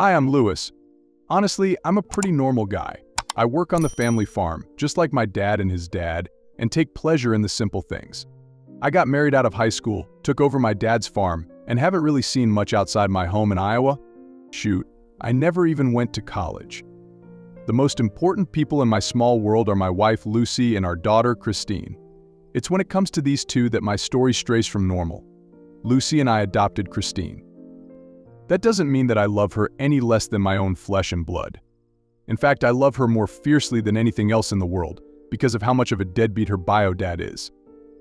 Hi, I'm Lewis. Honestly, I'm a pretty normal guy. I work on the family farm, just like my dad and his dad, and take pleasure in the simple things. I got married out of high school, took over my dad's farm, and haven't really seen much outside my home in Iowa. Shoot, I never even went to college. The most important people in my small world are my wife Lucy and our daughter Christine. It's when it comes to these two that my story strays from normal. Lucy and I adopted Christine. That doesn't mean that I love her any less than my own flesh and blood. In fact, I love her more fiercely than anything else in the world because of how much of a deadbeat her bio dad is.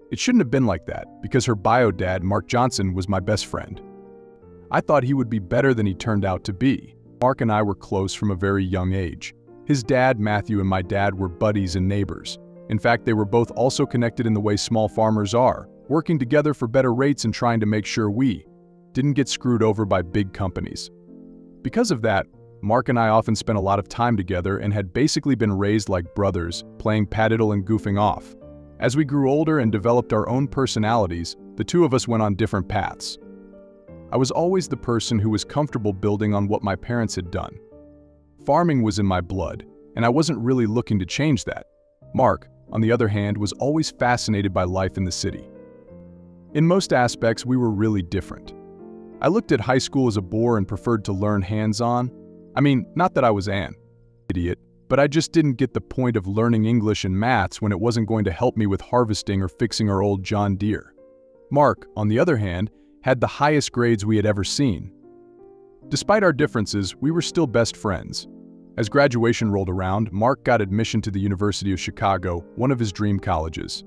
It shouldn't have been like that because her bio dad, Mark Johnson, was my best friend. I thought he would be better than he turned out to be. Mark and I were close from a very young age. His dad, Matthew, and my dad were buddies and neighbors. In fact, they were both also connected in the way small farmers are, working together for better rates and trying to make sure we, didn't get screwed over by big companies. Because of that, Mark and I often spent a lot of time together and had basically been raised like brothers, playing padiddle and goofing off. As we grew older and developed our own personalities, the two of us went on different paths. I was always the person who was comfortable building on what my parents had done. Farming was in my blood, and I wasn't really looking to change that. Mark, on the other hand, was always fascinated by life in the city. In most aspects, we were really different. I looked at high school as a bore and preferred to learn hands-on. I mean, not that I was an idiot, but I just didn't get the point of learning English and maths when it wasn't going to help me with harvesting or fixing our old John Deere. Mark, on the other hand, had the highest grades we had ever seen. Despite our differences, we were still best friends. As graduation rolled around, Mark got admission to the University of Chicago, one of his dream colleges.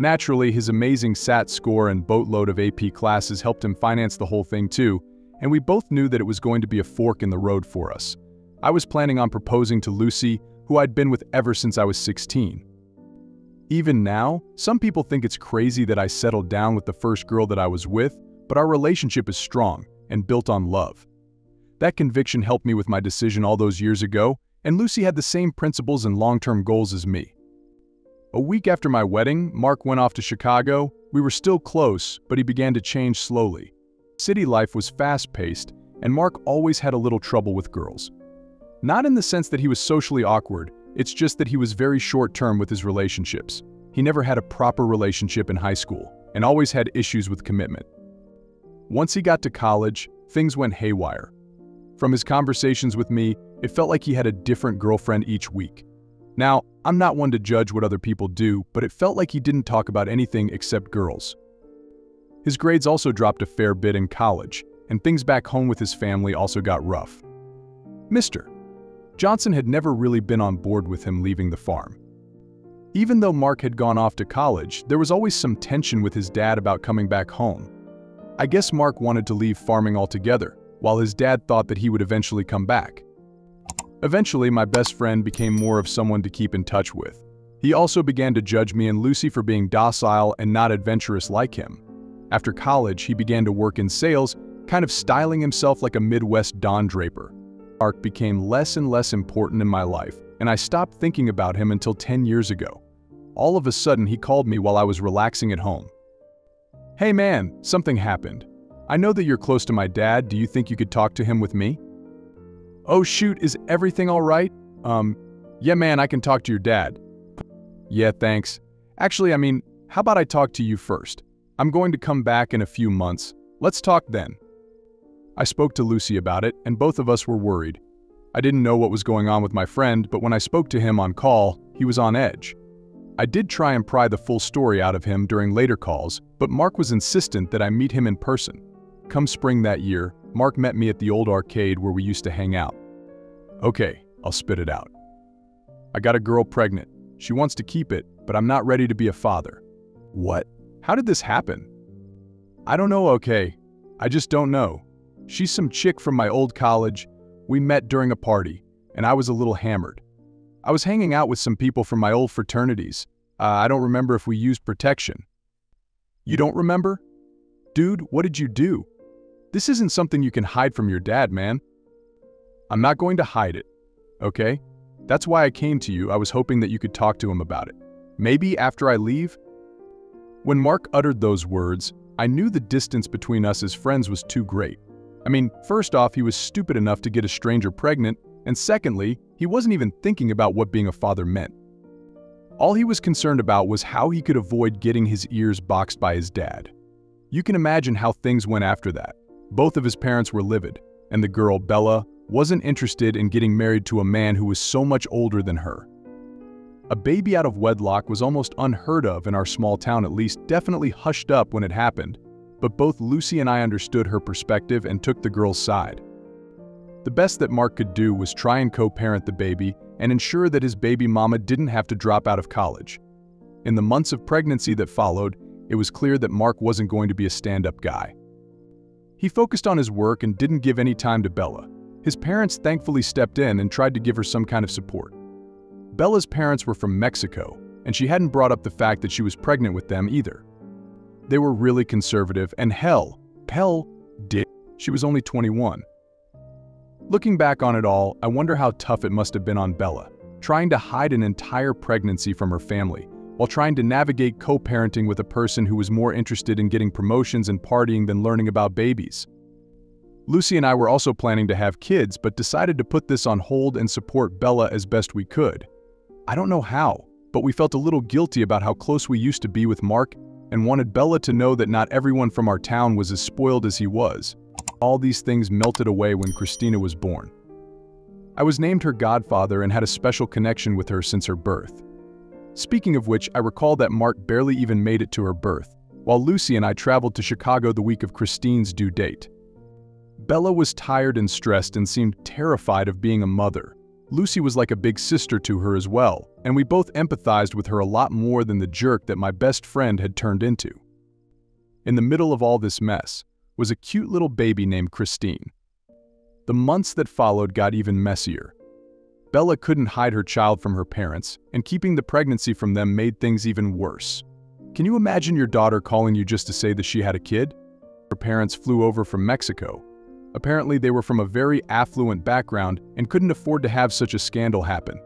Naturally, his amazing SAT score and boatload of AP classes helped him finance the whole thing too, and we both knew that it was going to be a fork in the road for us. I was planning on proposing to Lucy, who I'd been with ever since I was 16. Even now, some people think it's crazy that I settled down with the first girl that I was with, but our relationship is strong and built on love. That conviction helped me with my decision all those years ago, and Lucy had the same principles and long-term goals as me. A week after my wedding, Mark went off to Chicago. We were still close, but he began to change slowly. City life was fast-paced, and Mark always had a little trouble with girls. Not in the sense that he was socially awkward, it's just that he was very short-term with his relationships. He never had a proper relationship in high school, and always had issues with commitment. Once he got to college, things went haywire. From his conversations with me, it felt like he had a different girlfriend each week. Now, I'm not one to judge what other people do, but it felt like he didn't talk about anything except girls. His grades also dropped a fair bit in college, and things back home with his family also got rough. Mr. Johnson had never really been on board with him leaving the farm. Even though Mark had gone off to college, there was always some tension with his dad about coming back home. I guess Mark wanted to leave farming altogether, while his dad thought that he would eventually come back. Eventually, my best friend became more of someone to keep in touch with. He also began to judge me and Lucy for being docile and not adventurous like him. After college, he began to work in sales, kind of styling himself like a Midwest Don Draper. Mark became less and less important in my life, and I stopped thinking about him until 10 years ago. All of a sudden, he called me while I was relaxing at home. Hey man, something happened. I know that you're close to my dad, do you think you could talk to him with me? Oh shoot, is everything alright? Um, yeah man, I can talk to your dad. Yeah, thanks. Actually, I mean, how about I talk to you first? I'm going to come back in a few months. Let's talk then. I spoke to Lucy about it, and both of us were worried. I didn't know what was going on with my friend, but when I spoke to him on call, he was on edge. I did try and pry the full story out of him during later calls, but Mark was insistent that I meet him in person. Come spring that year, Mark met me at the old arcade where we used to hang out. Okay, I'll spit it out. I got a girl pregnant. She wants to keep it, but I'm not ready to be a father. What? How did this happen? I don't know, okay. I just don't know. She's some chick from my old college. We met during a party, and I was a little hammered. I was hanging out with some people from my old fraternities. Uh, I don't remember if we used protection. You don't remember? Dude, what did you do? This isn't something you can hide from your dad, man. I'm not going to hide it, okay? That's why I came to you. I was hoping that you could talk to him about it. Maybe after I leave? When Mark uttered those words, I knew the distance between us as friends was too great. I mean, first off, he was stupid enough to get a stranger pregnant, and secondly, he wasn't even thinking about what being a father meant. All he was concerned about was how he could avoid getting his ears boxed by his dad. You can imagine how things went after that. Both of his parents were livid, and the girl, Bella, wasn't interested in getting married to a man who was so much older than her. A baby out of wedlock was almost unheard of in our small town at least, definitely hushed up when it happened, but both Lucy and I understood her perspective and took the girl's side. The best that Mark could do was try and co-parent the baby and ensure that his baby mama didn't have to drop out of college. In the months of pregnancy that followed, it was clear that Mark wasn't going to be a stand-up guy. He focused on his work and didn't give any time to Bella. His parents thankfully stepped in and tried to give her some kind of support. Bella's parents were from Mexico, and she hadn't brought up the fact that she was pregnant with them either. They were really conservative, and hell, Pell did. She was only 21. Looking back on it all, I wonder how tough it must have been on Bella, trying to hide an entire pregnancy from her family, while trying to navigate co-parenting with a person who was more interested in getting promotions and partying than learning about babies. Lucy and I were also planning to have kids, but decided to put this on hold and support Bella as best we could. I don't know how, but we felt a little guilty about how close we used to be with Mark and wanted Bella to know that not everyone from our town was as spoiled as he was. All these things melted away when Christine was born. I was named her godfather and had a special connection with her since her birth. Speaking of which, I recall that Mark barely even made it to her birth, while Lucy and I traveled to Chicago the week of Christine's due date. Bella was tired and stressed and seemed terrified of being a mother. Lucy was like a big sister to her as well, and we both empathized with her a lot more than the jerk that my best friend had turned into. In the middle of all this mess, was a cute little baby named Christine. The months that followed got even messier. Bella couldn't hide her child from her parents, and keeping the pregnancy from them made things even worse. Can you imagine your daughter calling you just to say that she had a kid? Her parents flew over from Mexico. Apparently they were from a very affluent background and couldn't afford to have such a scandal happen.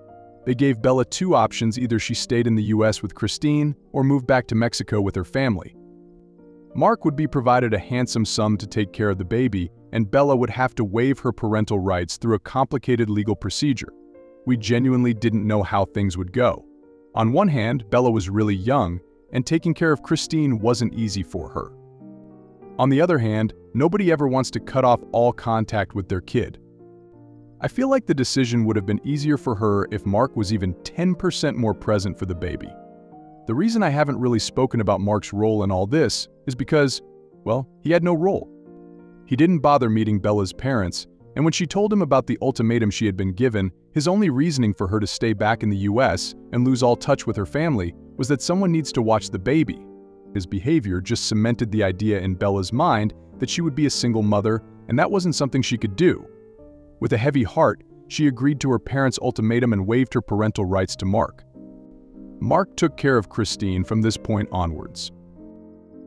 They gave Bella two options either she stayed in the US with Christine or moved back to Mexico with her family. Mark would be provided a handsome sum to take care of the baby, and Bella would have to waive her parental rights through a complicated legal procedure. We genuinely didn't know how things would go. On one hand, Bella was really young, and taking care of Christine wasn't easy for her. On the other hand, nobody ever wants to cut off all contact with their kid. I feel like the decision would have been easier for her if Mark was even 10% more present for the baby. The reason I haven't really spoken about Mark's role in all this is because, well, he had no role. He didn't bother meeting Bella's parents, and when she told him about the ultimatum she had been given, his only reasoning for her to stay back in the US and lose all touch with her family was that someone needs to watch the baby. His behavior just cemented the idea in Bella's mind that she would be a single mother, and that wasn't something she could do. With a heavy heart, she agreed to her parents' ultimatum and waived her parental rights to Mark. Mark took care of Christine from this point onwards.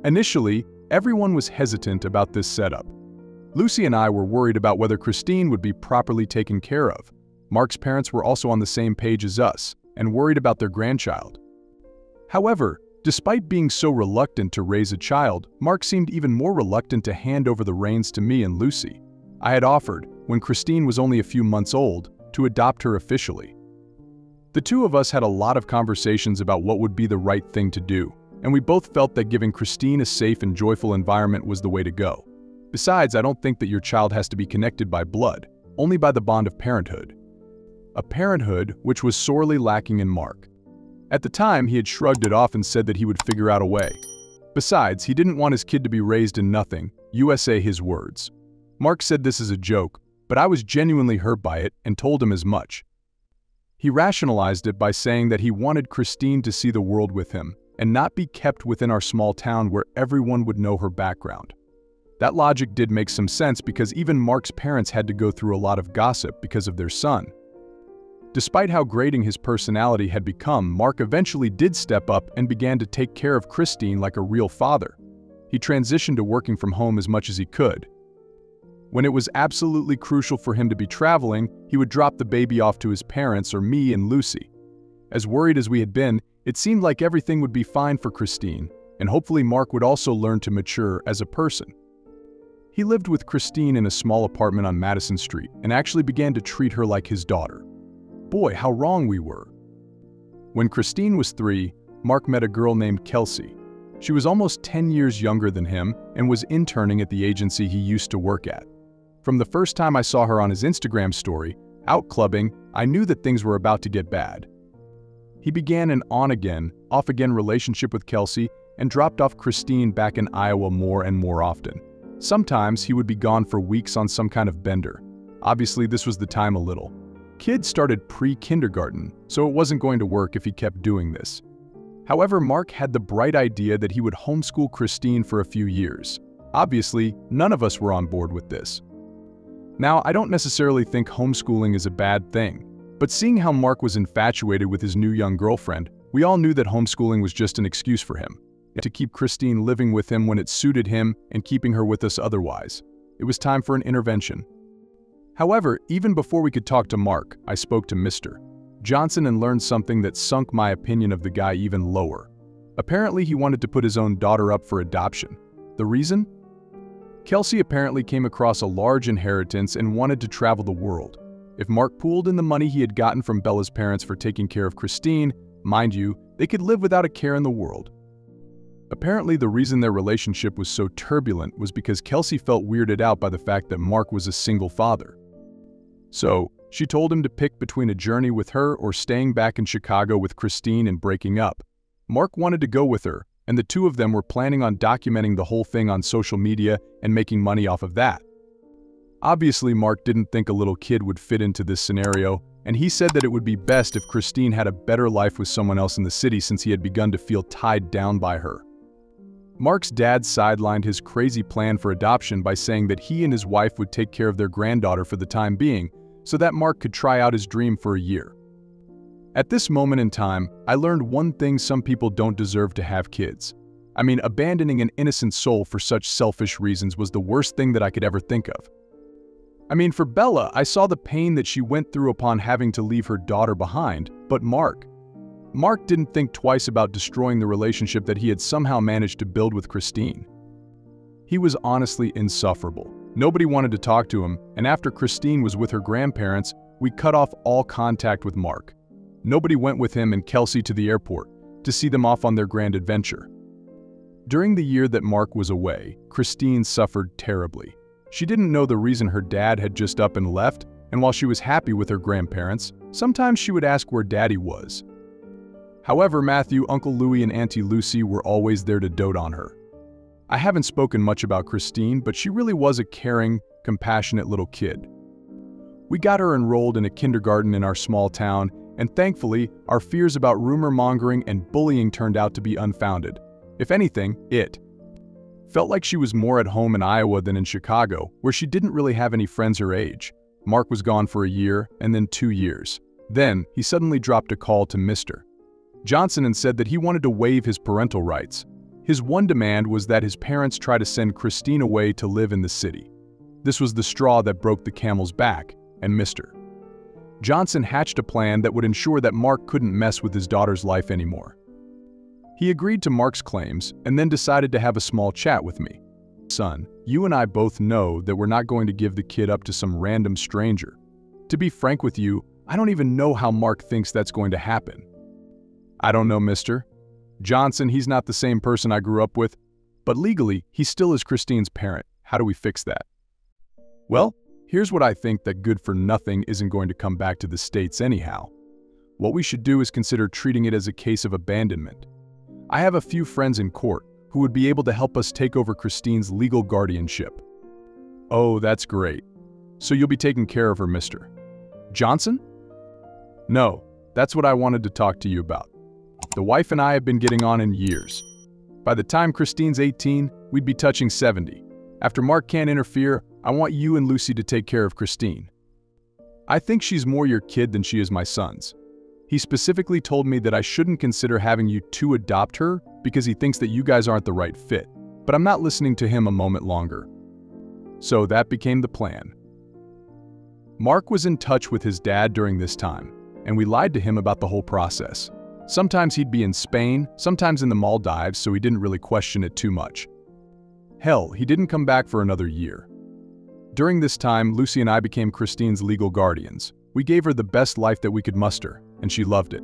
Initially, everyone was hesitant about this setup. Lucy and I were worried about whether Christine would be properly taken care of. Mark's parents were also on the same page as us and worried about their grandchild. However, despite being so reluctant to raise a child, Mark seemed even more reluctant to hand over the reins to me and Lucy. I had offered, when Christine was only a few months old, to adopt her officially. The two of us had a lot of conversations about what would be the right thing to do, and we both felt that giving Christine a safe and joyful environment was the way to go. Besides, I don't think that your child has to be connected by blood, only by the bond of parenthood. A parenthood which was sorely lacking in Mark. At the time, he had shrugged it off and said that he would figure out a way. Besides, he didn't want his kid to be raised in nothing, USA his words. Mark said this as a joke, but I was genuinely hurt by it and told him as much. He rationalized it by saying that he wanted Christine to see the world with him and not be kept within our small town where everyone would know her background. That logic did make some sense because even Mark's parents had to go through a lot of gossip because of their son. Despite how grating his personality had become, Mark eventually did step up and began to take care of Christine like a real father. He transitioned to working from home as much as he could, when it was absolutely crucial for him to be traveling, he would drop the baby off to his parents or me and Lucy. As worried as we had been, it seemed like everything would be fine for Christine, and hopefully Mark would also learn to mature as a person. He lived with Christine in a small apartment on Madison Street and actually began to treat her like his daughter. Boy, how wrong we were. When Christine was three, Mark met a girl named Kelsey. She was almost 10 years younger than him and was interning at the agency he used to work at. From the first time I saw her on his Instagram story, out clubbing, I knew that things were about to get bad. He began an on-again, off-again relationship with Kelsey and dropped off Christine back in Iowa more and more often. Sometimes he would be gone for weeks on some kind of bender. Obviously, this was the time a little. Kids started pre-kindergarten, so it wasn't going to work if he kept doing this. However, Mark had the bright idea that he would homeschool Christine for a few years. Obviously, none of us were on board with this. Now, I don't necessarily think homeschooling is a bad thing, but seeing how Mark was infatuated with his new young girlfriend, we all knew that homeschooling was just an excuse for him, to keep Christine living with him when it suited him and keeping her with us otherwise. It was time for an intervention. However, even before we could talk to Mark, I spoke to Mr. Johnson and learned something that sunk my opinion of the guy even lower. Apparently he wanted to put his own daughter up for adoption. The reason? Kelsey apparently came across a large inheritance and wanted to travel the world. If Mark pooled in the money he had gotten from Bella's parents for taking care of Christine, mind you, they could live without a care in the world. Apparently the reason their relationship was so turbulent was because Kelsey felt weirded out by the fact that Mark was a single father. So, she told him to pick between a journey with her or staying back in Chicago with Christine and breaking up. Mark wanted to go with her, and the two of them were planning on documenting the whole thing on social media and making money off of that. Obviously, Mark didn't think a little kid would fit into this scenario, and he said that it would be best if Christine had a better life with someone else in the city since he had begun to feel tied down by her. Mark's dad sidelined his crazy plan for adoption by saying that he and his wife would take care of their granddaughter for the time being, so that Mark could try out his dream for a year. At this moment in time, I learned one thing some people don't deserve to have kids. I mean, abandoning an innocent soul for such selfish reasons was the worst thing that I could ever think of. I mean, for Bella, I saw the pain that she went through upon having to leave her daughter behind, but Mark. Mark didn't think twice about destroying the relationship that he had somehow managed to build with Christine. He was honestly insufferable. Nobody wanted to talk to him, and after Christine was with her grandparents, we cut off all contact with Mark. Nobody went with him and Kelsey to the airport to see them off on their grand adventure. During the year that Mark was away, Christine suffered terribly. She didn't know the reason her dad had just up and left, and while she was happy with her grandparents, sometimes she would ask where daddy was. However, Matthew, Uncle Louie, and Auntie Lucy were always there to dote on her. I haven't spoken much about Christine, but she really was a caring, compassionate little kid. We got her enrolled in a kindergarten in our small town, and thankfully, our fears about rumor mongering and bullying turned out to be unfounded. If anything, it felt like she was more at home in Iowa than in Chicago, where she didn't really have any friends her age. Mark was gone for a year and then two years. Then, he suddenly dropped a call to Mr. Johnson and said that he wanted to waive his parental rights, his one demand was that his parents try to send Christine away to live in the city. This was the straw that broke the camel's back, and Mr. Johnson hatched a plan that would ensure that Mark couldn't mess with his daughter's life anymore. He agreed to Mark's claims and then decided to have a small chat with me. Son, you and I both know that we're not going to give the kid up to some random stranger. To be frank with you, I don't even know how Mark thinks that's going to happen. I don't know, mister. Johnson, he's not the same person I grew up with, but legally, he still is Christine's parent. How do we fix that? Well, here's what I think that good for nothing isn't going to come back to the States anyhow. What we should do is consider treating it as a case of abandonment. I have a few friends in court who would be able to help us take over Christine's legal guardianship. Oh, that's great. So you'll be taking care of her, Mr. Johnson? No, that's what I wanted to talk to you about. The wife and I have been getting on in years. By the time Christine's 18, we'd be touching 70. After Mark can't interfere, I want you and Lucy to take care of Christine. I think she's more your kid than she is my son's. He specifically told me that I shouldn't consider having you two adopt her because he thinks that you guys aren't the right fit, but I'm not listening to him a moment longer. So that became the plan. Mark was in touch with his dad during this time, and we lied to him about the whole process. Sometimes he'd be in Spain, sometimes in the Maldives, so he didn't really question it too much. Hell, he didn't come back for another year. During this time, Lucy and I became Christine's legal guardians. We gave her the best life that we could muster, and she loved it.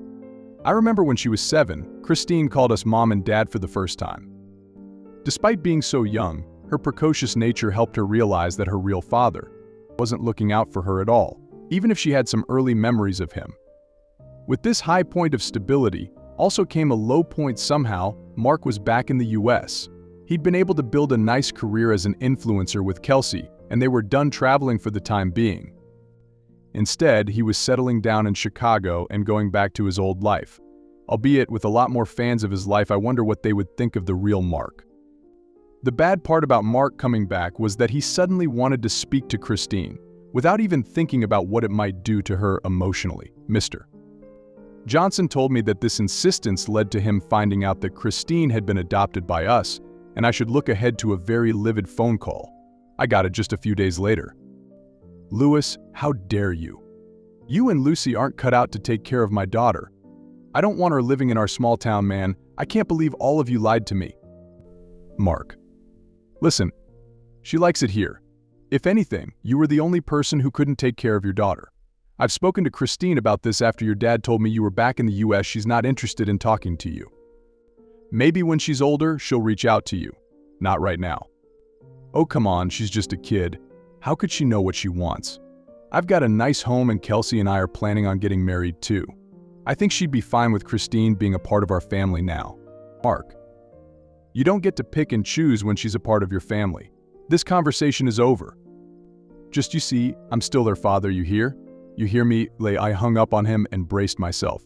I remember when she was seven, Christine called us mom and dad for the first time. Despite being so young, her precocious nature helped her realize that her real father wasn't looking out for her at all, even if she had some early memories of him. With this high point of stability, also came a low point somehow, Mark was back in the US. He'd been able to build a nice career as an influencer with Kelsey, and they were done traveling for the time being. Instead, he was settling down in Chicago and going back to his old life. Albeit with a lot more fans of his life, I wonder what they would think of the real Mark. The bad part about Mark coming back was that he suddenly wanted to speak to Christine, without even thinking about what it might do to her emotionally, Mr. Johnson told me that this insistence led to him finding out that Christine had been adopted by us, and I should look ahead to a very livid phone call. I got it just a few days later. Lewis, how dare you? You and Lucy aren't cut out to take care of my daughter. I don't want her living in our small town, man. I can't believe all of you lied to me. Mark. Listen, she likes it here. If anything, you were the only person who couldn't take care of your daughter. I've spoken to Christine about this after your dad told me you were back in the US she's not interested in talking to you. Maybe when she's older, she'll reach out to you. Not right now. Oh, come on, she's just a kid. How could she know what she wants? I've got a nice home and Kelsey and I are planning on getting married too. I think she'd be fine with Christine being a part of our family now. Mark. You don't get to pick and choose when she's a part of your family. This conversation is over. Just you see, I'm still their father, you hear? You hear me, lay I hung up on him and braced myself.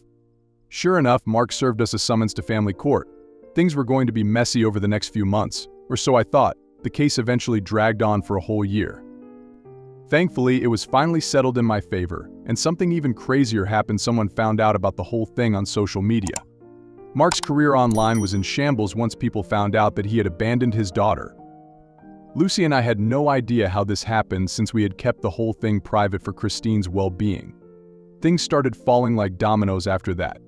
Sure enough, Mark served us a summons to family court. Things were going to be messy over the next few months, or so I thought, the case eventually dragged on for a whole year. Thankfully, it was finally settled in my favor, and something even crazier happened someone found out about the whole thing on social media. Mark's career online was in shambles once people found out that he had abandoned his daughter. Lucy and I had no idea how this happened since we had kept the whole thing private for Christine's well-being. Things started falling like dominoes after that.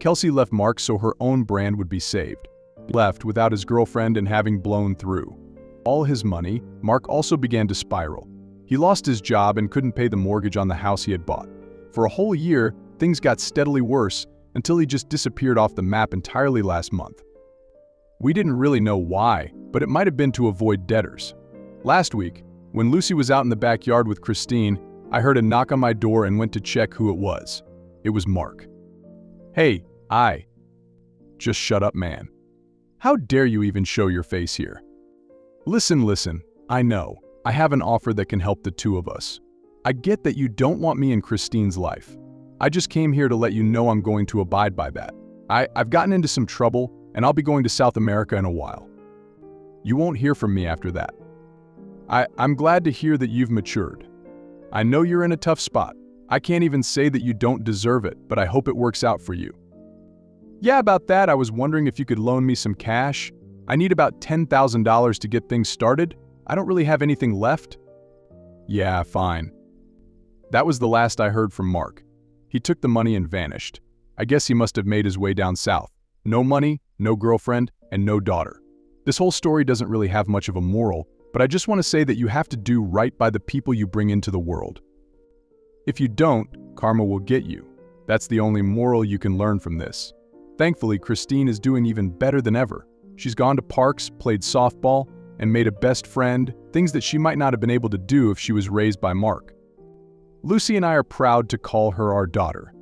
Kelsey left Mark so her own brand would be saved. Left without his girlfriend and having blown through all his money, Mark also began to spiral. He lost his job and couldn't pay the mortgage on the house he had bought. For a whole year, things got steadily worse until he just disappeared off the map entirely last month. We didn't really know why, but it might have been to avoid debtors. Last week, when Lucy was out in the backyard with Christine, I heard a knock on my door and went to check who it was. It was Mark. Hey, I. Just shut up, man. How dare you even show your face here? Listen, listen, I know. I have an offer that can help the two of us. I get that you don't want me in Christine's life. I just came here to let you know I'm going to abide by that. I, I've gotten into some trouble, and I'll be going to South America in a while. You won't hear from me after that. I, I'm glad to hear that you've matured. I know you're in a tough spot. I can't even say that you don't deserve it, but I hope it works out for you. Yeah, about that, I was wondering if you could loan me some cash. I need about $10,000 to get things started. I don't really have anything left. Yeah, fine. That was the last I heard from Mark. He took the money and vanished. I guess he must have made his way down south. No money, no girlfriend, and no daughter. This whole story doesn't really have much of a moral, but I just want to say that you have to do right by the people you bring into the world. If you don't, karma will get you. That's the only moral you can learn from this. Thankfully, Christine is doing even better than ever. She's gone to parks, played softball, and made a best friend, things that she might not have been able to do if she was raised by Mark. Lucy and I are proud to call her our daughter,